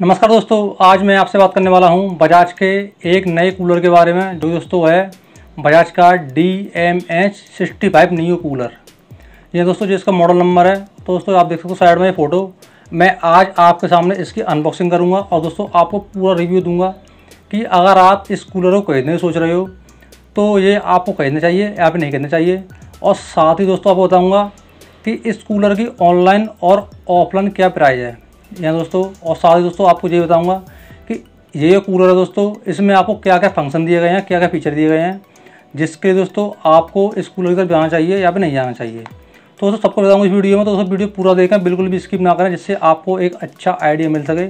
नमस्कार दोस्तों, आज मैं आपसे बात करने वाला हूँ बजाज के एक नए कूलर के बारे में, जो दोस्तों है बजाज का D M H sixty five new cooler. ये दोस्तों जिसका मॉडल नंबर है तो दोस्तों आप देख सकते हो साइड में फ़ोटो मैं आज आपके सामने इसकी अनबॉक्सिंग करूँगा और दोस्तों आपको पूरा रिव्यू दूँगा कि अगर आप इस कूलर को खरीदने सोच रहे हो तो ये आपको खरीदना चाहिए या नहीं खरीदना चाहिए। और साथ ही दोस्तों आपको बताऊँगा कि इस कूलर की ऑनलाइन और ऑफलाइन क्या प्राइस है। यहाँ दोस्तों और साथ ही दोस्तों आपको ये बताऊँगा कि ये जो कूलर है दोस्तों इसमें आपको क्या क्या फ़ंक्शन दिए गए हैं क्या क्या फीचर दिए गए हैं जिसके दोस्तों आपको इस कूलर की तरफ़ जाना चाहिए या फिर नहीं जाना चाहिए। तो दोस्तों सबको बताऊँगा इस वीडियो में तो दोस्तों वीडियो पूरा देखें बिल्कुल भी स्किप ना करें जिससे आपको एक अच्छा आइडिया मिल सके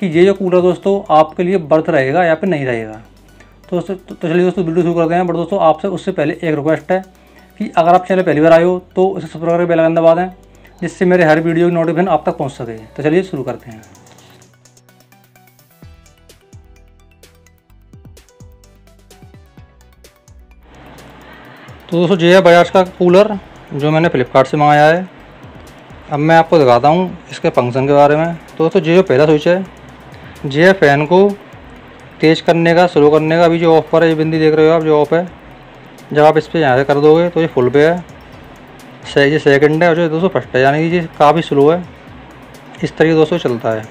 कि ये जो कूलर दोस्तों आपके लिए बर्थ रहेगा या फिर नहीं रहेगा। तो तो, तो चलिए दोस्तों वीडियो शुरू करते हैं बट दोस्तों आपसे उससे पहले एक रिक्वेस्ट है कि अगर आप चैनल पहली बार आए हो तो उसे सब्सक्राइब बेल आइकन दबा दें जिससे मेरे हर वीडियो की नोटिफिकेशन आप तक पहुँच सके। तो चलिए शुरू करते हैं। तो दोस्तों ये है बजाज का कूलर जो मैंने फ़्लिपकार्ट से मंगाया है। अब मैं आपको दिखाता हूँ इसके फ़ंक्शन के बारे में। तो दोस्तों ये जो पहला स्विच है। ये है फ़ैन को तेज़ करने का स्लो करने का अभी जो ऑफ़ पर है, ये बिंदी देख रहे हो आप, जो ऑफ़ है। जब आप इस पर यहाँ से कर दोगे तो ये फुल पे है। ये सेकंड है और जो दोस्तों फ़र्स्ट है। यानी कि ये काफ़ी स्लो है। इस तरीके दोस्तों चलता है।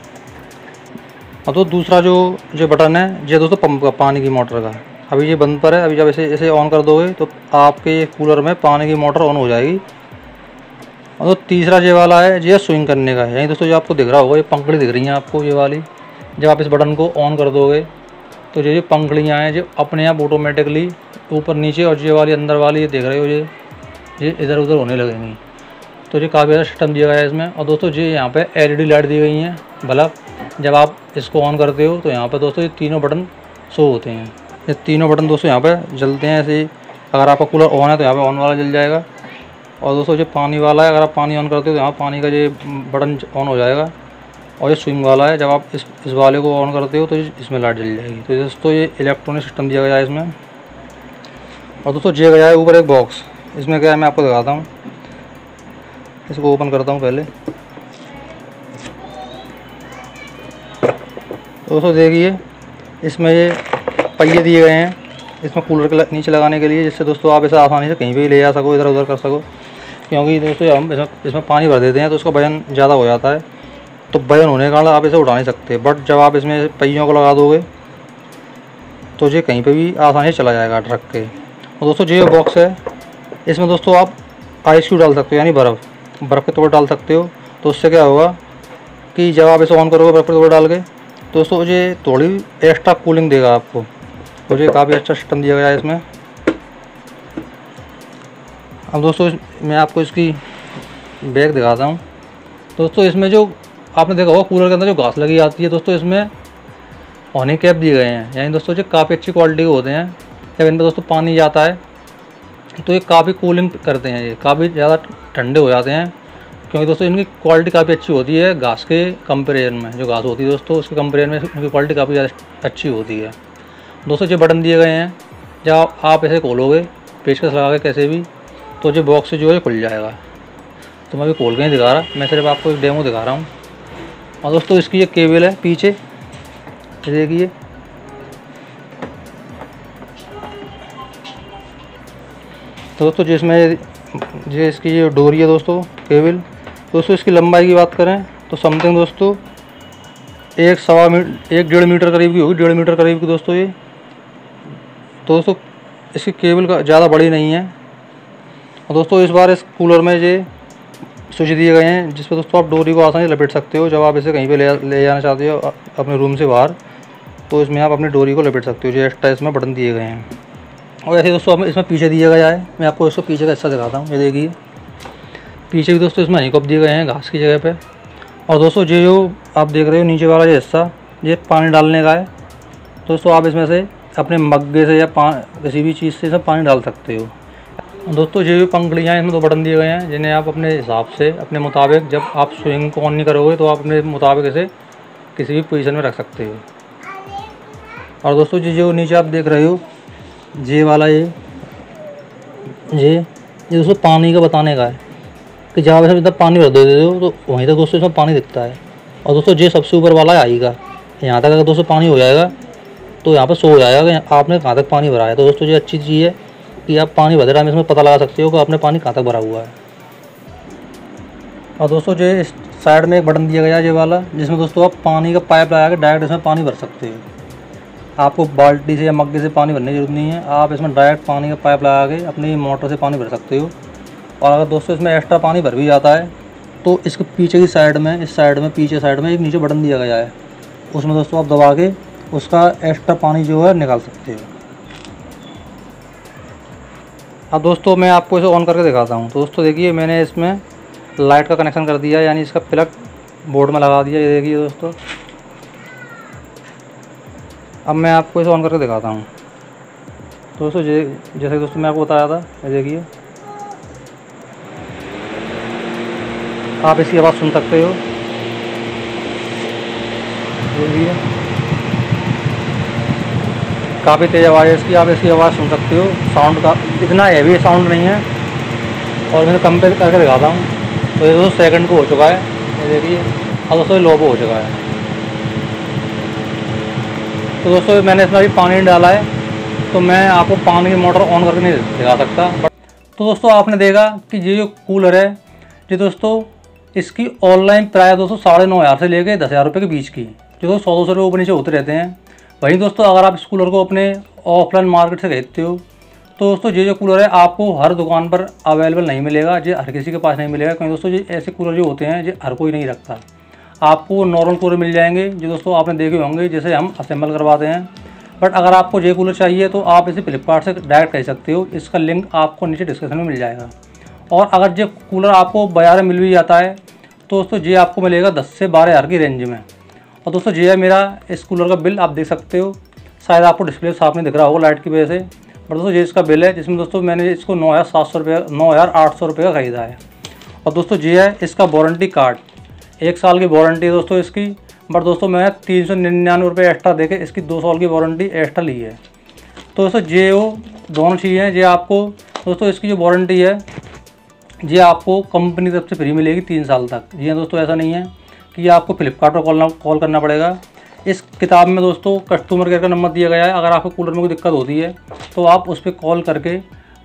और तो दूसरा जो जो बटन है, ये दोस्तों पंप का, पानी की मोटर का। अभी ये बंद पर है, अभी जब इसे इसे ऑन कर दोगे तो आपके कूलर में पानी की मोटर ऑन हो जाएगी। और तो तीसरा ये वाला है, ये स्विंग करने का। है यानी दोस्तों जो आपको दिख रहा होगा, ये पंखड़ी दिख रही हैं आपको ये वाली। जब आप इस बटन को ऑन कर दोगे तो ये जो पंखड़ियाँ हैं, जो अपने आप ऑटोमेटिकली ऊपर नीचे और ये वाली अंदर वाली ये देख रहे हो, ये ये इधर उधर होने लगेंगी तो ये काफ़ी ज़्यादा सिस्टम दिया गया है इसमें। और दोस्तों जी, यहाँ पे एलईडी लाइट दी गई हैं। बल्ब जब आप इसको ऑन करते हो तो यहाँ पे दोस्तों ये तीनों बटन शो होते हैं। ये तीनों बटन दोस्तों यहाँ पे जलते हैं ऐसे ही। अगर आपका कूलर ऑन है तो यहाँ पे ऑन वाला जल जाएगा। और दोस्तों जो पानी वाला है, अगर आप पानी ऑन करते हो तो यहाँ पानी का ये बटन ऑन हो जाएगा। और ये स्विंग वाला है, जब आप इस इस वाले को ऑन करते हो तो इसमें लाइट जल जाएगी। तो दोस्तों ये इलेक्ट्रॉनिक सिस्टम दिया गया है इसमें। और दोस्तों दिया गया है ऊपर एक बॉक्स इसमें क्या है, मैं आपको दिखाता हूँ। इसको ओपन करता हूँ पहले। दोस्तों, देखिए, इसमें ये पहिए दिए गए हैं। इसमें कूलर के नीचे लगाने के लिए, जिससे दोस्तों आप इसे आसानी से कहीं भी ले जा सको, इधर उधर कर सको। क्योंकि दोस्तों, हम इसमें इसमें पानी भर देते हैं तो उसका वज़न ज़्यादा हो जाता है। तो वज़न होने के कारण आप इसे उठा नहीं सकते। बट जब आप इसमें पहियों को लगा दोगे तो ये कहीं पर भी आसानी से चला जाएगा ट्रक के। और दोस्तों, जो बॉक्स है इसमें दोस्तों आप आइस क्यूब डाल सकते हो, यानी बर्फ़। बर्फ़ के तोड़ डाल सकते हो। तो उससे क्या होगा कि जब आप इसे ऑन करोगे, बर्फ़ के तोड़ डाल के तो दोस्तों ये थोड़ी एक्स्ट्रा कूलिंग देगा आपको। तो काफ़ी अच्छा सिस्टम दिया गया है इसमें। अब दोस्तों मैं आपको इसकी बैग दिखाता हूँ। दोस्तों इसमें जो आपने देखा होगा कूलर के अंदर जो घास लगी आती है, दोस्तों इसमें ऑनी कैप दिए गए हैं। यानी दोस्तों जो काफ़ी अच्छी क्वालिटी के होते हैं। जब इनमें दोस्तों पानी जाता है तो ये काफ़ी कूलिंग करते हैं ये, काफ़ी ज़्यादा ठंडे हो जाते हैं। क्योंकि दोस्तों, इनकी क्वालिटी काफ़ी अच्छी होती है घास के कंपेरिजन में, जो घास होती है दोस्तों, उसके कंपेरिजन में इनकी क्वालिटी काफ़ी ज़्यादा अच्छी होती है। दोस्तों, जो बटन दिए गए हैं, जब आप ऐसे खोलोगे, पेचकस लगा के कैसे भी तो जो बॉक्स जो है खुल जाएगा। तो मैं अभी खोल के नहीं दिखा रहा, मैं सिर्फ़ आपको एक डेमो दिखा रहा हूँ। और दोस्तों, इसकी ये केबल है पीछे। देखिए। दोस्तों, जिसमें जो इसकी जो डोरी है दोस्तों केबल दोस्तों, इसकी लंबाई की बात करें तो समथिंग दोस्तों, एक सवा मीटर एक डेढ़ मीटर करीब की होगी, डेढ़ मीटर करीब की दोस्तों ये। तो दोस्तों, इसकी केबल का ज़्यादा बड़ी नहीं है। और दोस्तों, इस बार इस कूलर में ये स्विच दिए गए हैं जिस पर दोस्तों आप डोरी को आसानी से लपेट सकते हो, जब आप इसे कहीं पे ले ले जाना चाहते हो अपने रूम से बाहर। तो इसमें आप अपनी डोरी को लपेट सकते हो जो एक्स्ट्रा इसमें बटन दिए गए हैं। और ऐसे दोस्तों इसमें पीछे दिया गया है। मैं आपको इसको पीछे का हिस्सा दिखाता हूँ। ये देखिए। पीछे भी दोस्तों इसमें हनी दिए गए हैं घास की जगह पर और दोस्तों ये जो आप देख रहे हो नीचे वाला ये हिस्सा, ये पानी डालने का है। दोस्तों आप इसमें से अपने मग्गे से या किसी भी चीज़ से इसमें पानी डाल सकते हो। दोस्तों ये भी पंखड़ियाँ इसमें दो बटन दिए गए हैं, जिन्हें आप अपने हिसाब से, अपने मुताबिक जब आप स्विंग को ऑन नहीं करोगे तो आप अपने मुताबिक इसे किसी भी पोजीशन में रख सकते हो। और दोस्तों जी जो नीचे आप देख रहे हो ये वाला ये ये ये दोस्तों पानी का बताने का है कि जहाँ पे इधर पानी भर दे हो तो वहीं तक दोस्तों इसमें पानी दिखता है। और दोस्तों ये सबसे ऊपर वाला है का यहाँ तक अगर दोस्तों पानी हो जाएगा तो यहाँ पर सो हो जाएगा आपने कहाँ तक पानी भरा है? तो दोस्तों ये अच्छी चीज़ है कि आप पानी भर में इसमें पता लगा सकते हो कि आपने पानी कहाँ तक भरा हुआ है। और दोस्तों जो इस साइड में एक बटन दिया गया है, ये वाला, जिसमें दोस्तों आप पानी का पाइप लगा के डायरेक्ट इसमें पानी भर सकते हो। आपको बाल्टी से या मग्गे से पानी भरने की ज़रूरत नहीं है। आप इसमें डायरेक्ट पानी का पाइप लगा के अपनी मोटर से पानी भर सकते हो। और अगर दोस्तों इसमें एक्स्ट्रा पानी भर भी जाता है तो इसके पीछे की साइड में, इस साइड में, पीछे साइड में एक नीचे बटन दिया गया है। उसमें दोस्तों आप दबा के उसका एक्स्ट्रा पानी जो है निकाल सकते हो। अब दोस्तों मैं आपको इसे ऑन करके दिखाता हूँ। तो दोस्तों देखिए मैंने इसमें लाइट का कनेक्शन कर दिया यानी इसका प्लग बोर्ड में लगा दिया ये देखिए दोस्तों। अब मैं आपको इसे ऑन करके दिखाता हूँ। दोस्तों जैसे दोस्तों मैं आपको बताया था, ये देखिए। आप इसकी आवाज़ सुन सकते हो। देखिए काफ़ी तेज़ आवाज़ है इसकी, आप इसकी आवाज़ सुन सकते हो। साउंड का, इतना हैवी साउंड नहीं है। और मैंने कंपेयर करके दिखाता हूँ। तो ये दोस्तों सेकंड को हो चुका है। ये देखिए, अब दोस्तों लो को हो चुका है। तो दोस्तों, मैंने इसमें अभी पानी डाला है तो मैं आपको पानी की मोटर ऑन करके नहीं दिखा सकता। बट तो दोस्तों, आपने देखा कि ये जो कूलर है, ये दोस्तों, इसकी ऑनलाइन प्राय दोस्तों साढ़े नौ हज़ार से लेकर दस हज़ार रुपये के बीच की। जो दोस्तों, सौ दो सौ रुपये ऊपर नीचे होते रहते हैं। वहीं दोस्तों, अगर आप इस कूलर को अपने ऑफलाइन मार्केट से खरीदते हो तो दोस्तों, ये जो कूलर है, आपको हर दुकान पर अवेलेबल नहीं मिलेगा, ये हर किसी के पास नहीं मिलेगा, क्योंकि दोस्तों, ये ऐसे कूलर जो होते हैं, ये हर कोई नहीं रखता। आपको नॉर्मल कूलर मिल जाएँगे, जो दोस्तों आपने देखे होंगे, जैसे हम असेंबल करवाते हैं। बट अगर आपको ये कूलर चाहिए तो आप इसे फ्लिपकार्ट से डायरेक्ट कह सकते हो। इसका लिंक आपको नीचे डिस्क्रिप्शन में मिल जाएगा। और अगर ये कूलर आपको बाज़ार में मिल भी जाता है तो दोस्तों ये आपको मिलेगा दस से बारह हज़ार की रेंज में। और दोस्तों ये है मेरा, इस कूलर का बिल आप देख सकते हो। शायद आपको डिस्प्ले साफ़ नहीं दिख रहा होगा लाइट की वजह से। बट दोस्तों ये इसका बिल है, जिसमें दोस्तों मैंने इसको नौ हज़ार सात सौ रुपये, नौ हज़ार आठ सौ रुपये का ख़रीदा है। और दोस्तों ये है, इसका वारंटी कार्ड एक साल की वारंटी है दोस्तों इसकी। बट दोस्तों मैं तीन सौ निन्यानवे रुपये एक्स्ट्रा दे के इसकी दो साल की वारंटी एक्स्ट्रा ली है। तो दोस्तों जे वो दोनों चीज़ें हैं ये आपको, दोस्तों इसकी जो वारंटी है ये आपको कंपनी तरफ़ से फ्री मिलेगी तीन साल तक। जी हाँ दोस्तों, ऐसा नहीं है कि आपको फ्लिपकार्ट पर कॉल कॉल करना पड़ेगा। इस किताब में दोस्तों कस्टमर केयर का नंबर दिया गया है। अगर आपको कूलर में कोई दिक्कत होती है तो आप उस पर कॉल करके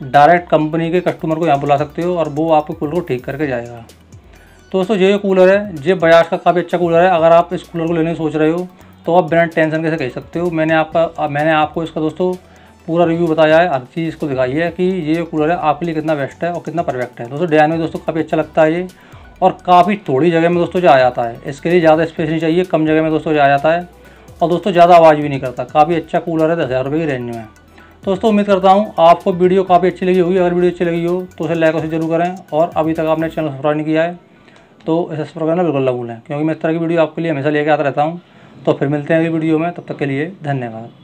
डायरेक्ट कंपनी के कस्टमर को यहाँ बुला सकते हो और वो आपके कूलर को ठीक करके जाएगा। तो दोस्तों, ये कूलर है, ये बजाज का काफ़ी अच्छा कूलर है। अगर आप इस कूलर को लेने की सोच रहे हो तो आप बिना टेंशन कैसे कह सकते हो? मैंने आपका मैंने आपको इसका दोस्तों, पूरा रिव्यू बताया है, हर चीज़ इसको दिखाई है कि ये कूलर है, आपके लिए कितना बेस्ट है और कितना परफेक्ट है। दोस्तों डिज़ाइन में दोस्तों, काफ़ी अच्छा लगता है ये, और काफ़ी थोड़ी जगह में दोस्तों जो आ जाता है। इसके लिए ज़्यादा स्पेस नहीं चाहिए, कम जगह में दोस्तों जो आ जाता है, और दोस्तों, ज़्यादा आवाज़ भी नहीं करता। काफ़ी अच्छा कूलर है, दस हज़ार रुपये की रेंज में। दोस्तों, उम्मीद करता हूँ आपको वीडियो काफ़ी अच्छी लगी होगी। अगर वीडियो अच्छी लगी हो तो उसे लाइक उसे ज़रूर करें, और अभी तक आपने चैनल सब्सक्राइब नहीं किया है तो ऐसे सब्सक्राइब करना बिल्कुल ना भूलें क्योंकि मैं इस तरह की वीडियो आपके लिए हमेशा लेकर आता रहता हूँ। तो फिर मिलते हैं अगली वीडियो में, तब तक के लिए धन्यवाद।